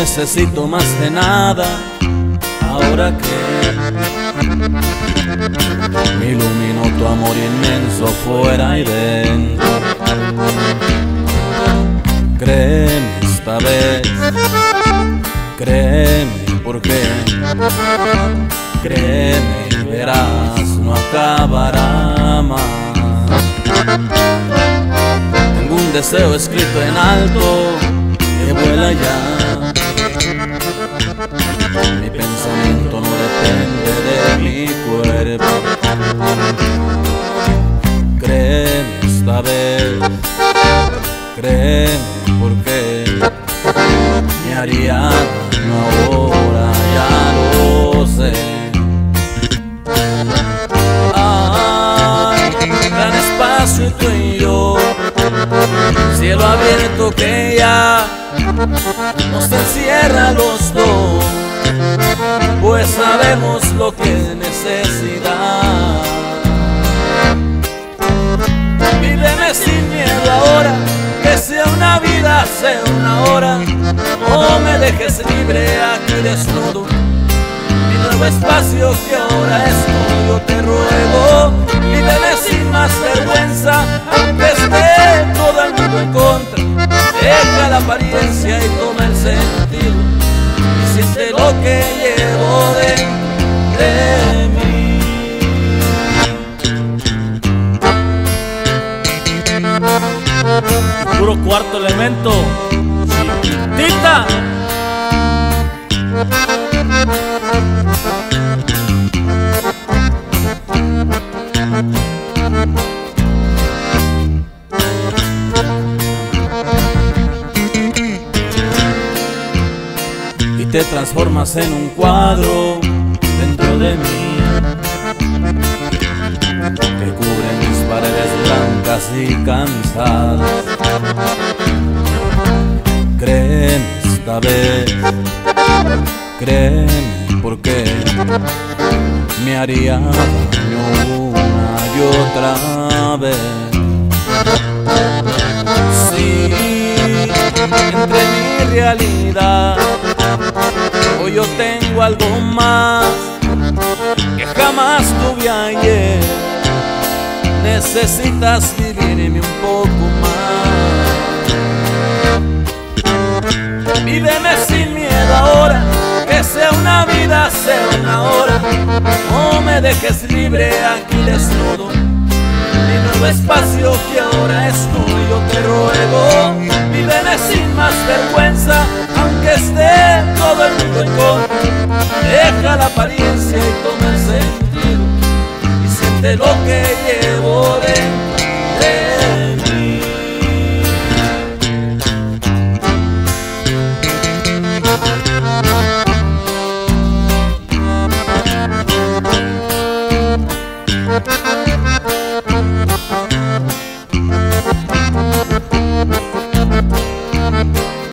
necesito más de nada ahora que me iluminó tu amor inmenso fuera y dentro. Créeme esta vez, créeme porque créeme y verás, no acabará más. Tengo un deseo escrito en alto que vuela ya mi pensamiento no depende de mi cuerpo. Créeme esta vez, créeme porque me haría daño ahora, ya lo sé. Ay, gran espacio tú y yo, cielo abierto que ya nos encierra los dos, pues sabemos lo que necesidad. Víveme sin miedo ahora, que sea una vida, sea una hora, no me dejes libre aquí desnudo. Mi nuevo espacio que ahora es tuyo, te ruego, víveme sin más vergüenza, aunque esté todo el mundo en contra. Deja la apariencia y toma el sentido Puro cuarto elemento. Te transformas en un cuadro dentro de mí que cubre mis paredes blancas y cansadas. Créeme esta vez, créeme porque me haría daño una y otra vez. Sí, entre mi realidad algo más que jamás tuve ayer. Necesitas vivirme un poco más. Víveme sin miedo ahora, que sea una vida, sea una hora. No me dejes libre aquí desnudo. Mi nuevo espacio que ahora es tuyo, te ruego. Víveme sin más vergüenza, llevo